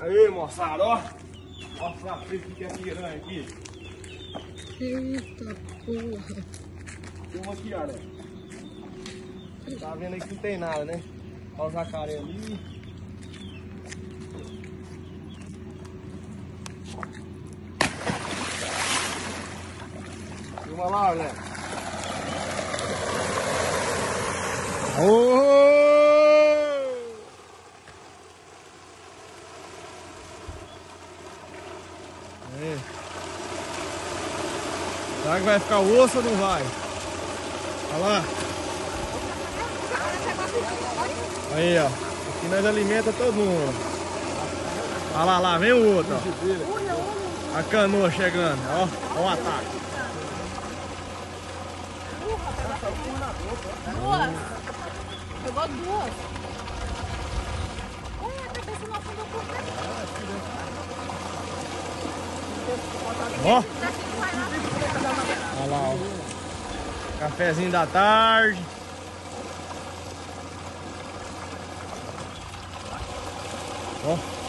Aí, moçada, ó. Mostra pra vocês o que é piranha aqui. Eita porra. Tem uma aqui, olha. Tá vendo aí que não tem nada, né? Olha o jacaré ali. Filma lá, né? Oh! Aí. Será que vai ficar osso ou não vai? Olha lá. Aí, ó. Aqui nós alimenta todo mundo. Olha lá, lá, vem o outro, ó. A canoa chegando, ó. Ó o ataque. Duas. Pegou duas. Olha, a cabeça não afundou por Ó. Olha lá, ó. Cafezinho da tarde. Ó.